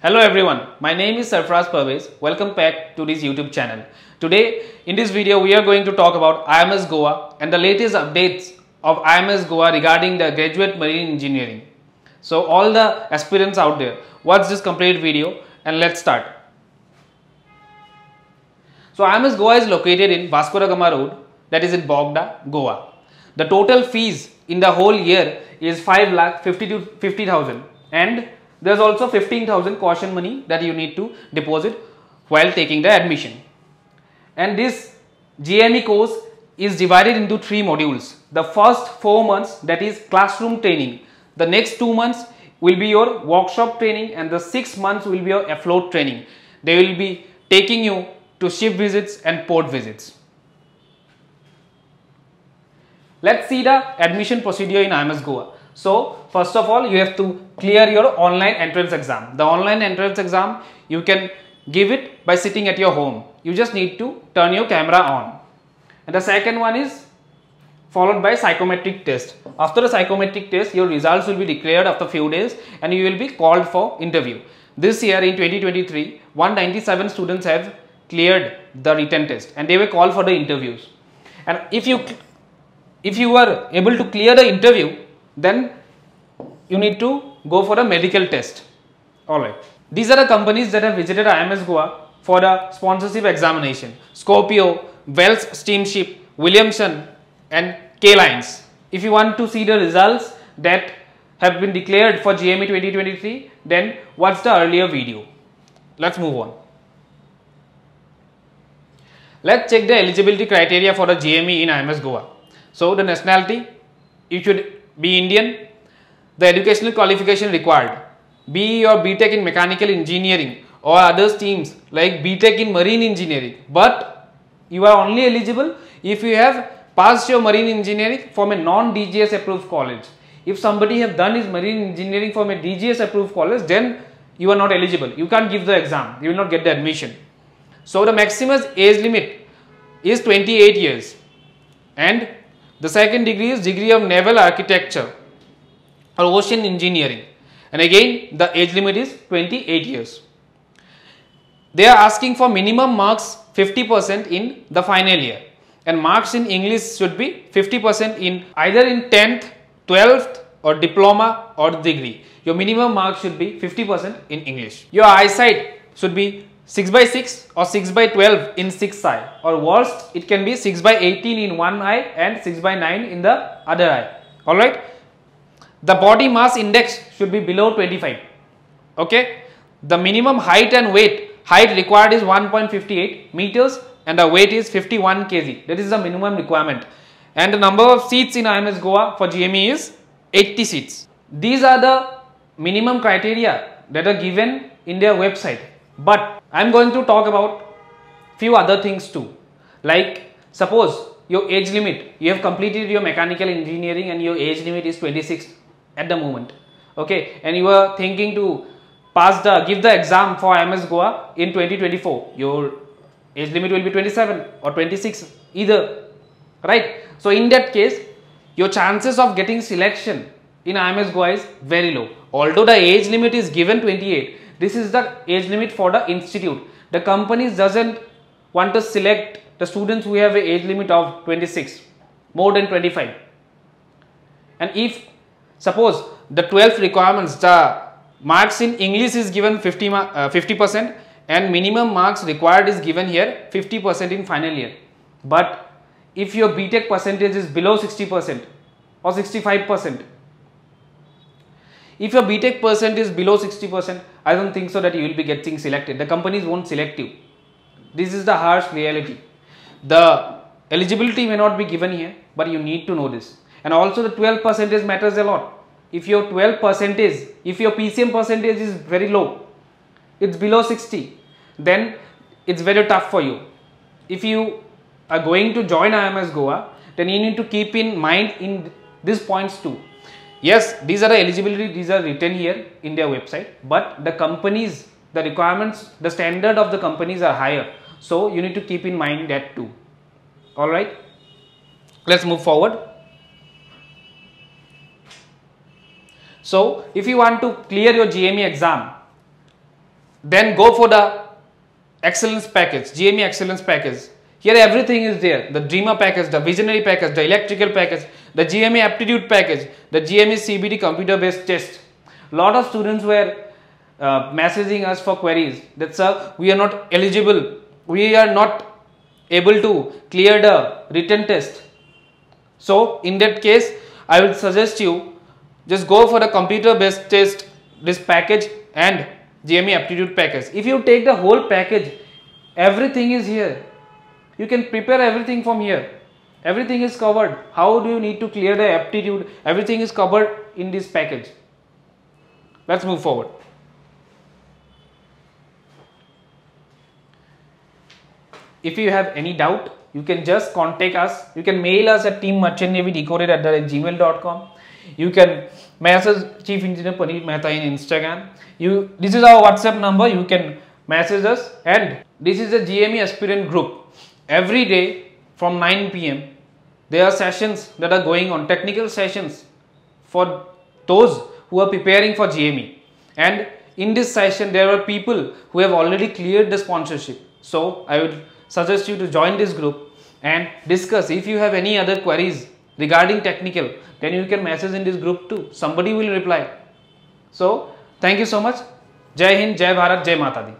Hello everyone, my name is Sarfraz Pervez. Welcome back to this YouTube channel. Today in this video we are going to talk about IMS Goa and the latest updates of IMS Goa regarding the graduate marine engineering. So all the aspirants out there, watch this complete video and let's start. So IMS Goa is located in Vasco da Gama Road that is in Bogda, Goa. The total fees in the whole year is 5 lakh 50 to 50,000 and there's also 15,000 caution money that you need to deposit while taking the admission. And this GME course is divided into three modules. The first four months that is classroom training. The next two months will be your workshop training and the six months will be your afloat training. They will be taking you to ship visits and port visits. Let's see the admission procedure in IMS Goa. So first of all you have to clear your online entrance exam. The online entrance exam you can give it by sitting at your home. You just need to turn your camera on. And the second one is followed by psychometric test. After the psychometric test your results will be declared after few days and you will be called for interview. This year in 2023 197 students have cleared the written test and they were called for the interviews. And if you if you are able to clear the interview then you need to go for a medical test. Alright these are the companies that have visited IMS Goa for the sponsorship examination. Scorpio, Wells Steamship, Wilhelmsen and K-Lines. If you want to see the results that have been declared for GME 2023 then watch the earlier video. Let's move on. Let's check the eligibility criteria for the GME in IMS Goa. So the nationality, you should be Indian. The educational qualification required, be or BTech in mechanical engineering or other streams like BTech in marine engineering. But you are only eligible if you have passed your marine engineering from a non-DGS approved college. If somebody have done his marine engineering from a DGS approved college, then you are not eligible. You can't give the exam. You will not get the admission. So the maximum age limit is 28 years and the second degree is degree of naval architecture or ocean engineering and again the age limit is 28 years. They are asking for minimum marks 50% in the final year and marks in English should be 50% in either in 10th, 12th or diploma or degree. Your minimum marks should be 50% in English. Your eyesight should be 6 by 6 or 6 by 12 in 6 eye. Or worst it can be 6 by 18 in one eye and 6 by 9 in the other eye. Alright? The body mass index should be below 25 okay? The minimum height and weight. Height required is 1.58 meters and the weight is 51 kg. That is the minimum requirement. And the number of seats in IMS Goa for GME is 80 seats. These are the minimum criteria that are given in their website but I am going to talk about few other things too. Like suppose your age limit, you have completed your mechanical engineering and your age limit is 26 at the moment. Okay, and you are thinking to pass the give the exam for IMS Goa in 2024. Your age limit will be 27 or 26 either, right? So in that case, your chances of getting selection in IMS Goa is very low. Although the age limit is given 28, this is the age limit for the institute. The companies doesn't want to select the students who have an age limit of 26, more than 25. And if suppose the 12th requirements, the marks in English is given 50 uh, 50% and minimum marks required is given here 50% in final year. But if your BTech percentage is below 60% or 65%, if your BTech percent is below 60%, I don't think so that you will be getting selected. The companies won't select you. This is the harsh reality. The eligibility may not be given here, but you need to know this. And also the 12 percentage matters a lot. If your 12 percentage, if your PCM percentage is very low, it's below 60, then it's very tough for you. If you are going to join IMS Goa, then you need to keep in mind in these points too yes these are the eligibility these are written here in their website but the companies the requirements the standard of the companies are higher. So you need to keep in mind that too. All right? Let's move forward. So if you want to clear your gme exam then go for the excellence package, GME excellence package. Here everything is there. The Dreamer package, the Visionary package, the Electrical package, the GME aptitude package, the GME CBT computer based test. Lot of students were uh, messaging us for queries that sir we are not eligible, we are not able to clear the written test. So in that case I would suggest you just go for the computer based test this package and GME aptitude package. If you take the whole package, everything is here. You can prepare everything from here. Everything is covered. How do you need to clear the aptitude? Everything is covered in this package. Let's move forward. If you have any doubt, you can just contact us. You can mail us at teammerchantnavydecoded at gmail.com. You can message Chief Engineer Puneet Mehta in Instagram. You this is our WhatsApp number. You can message us and this is a GME aspirant group. Every day from 9 p.m. there are sessions that are going on technical sessions for those who are preparing for GME and in this session there are people who have already cleared the sponsorship. So I would suggest you to join this group and discuss. If you have any other queries regarding technical then you can message in this group too. Somebody will reply. So thank you so much. Jai hind jai bharat jai mata di